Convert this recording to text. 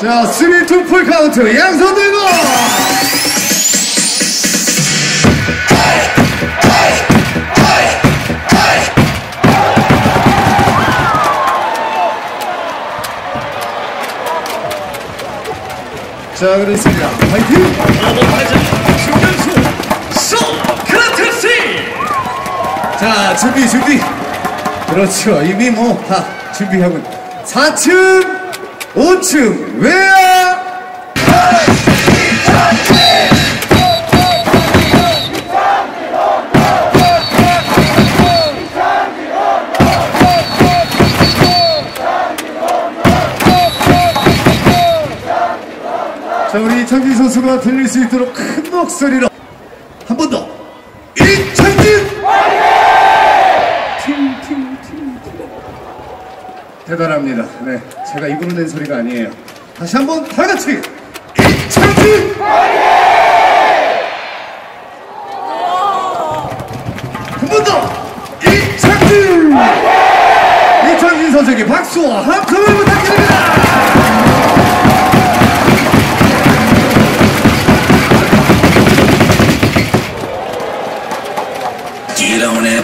자, 3, 2, 풀 카운트. 양손 들고! 자, 그렇습니다. 화이팅! 자, 준비, 준비. 그렇죠. 이미 뭐, 다 준비하고. 4층, 5층, 외야! 자, 우리 이창진 선수가 들릴 수 있도록 큰 목소리로 한 번 더. 대단합니다. 네. 제가 입으로 낸 소리가 아니에요. 다시 한번 다 같이! 이창진! 한번 더! 이창진! 이창진 선수에게 박수와 함성을 부탁드립니다! Get on that.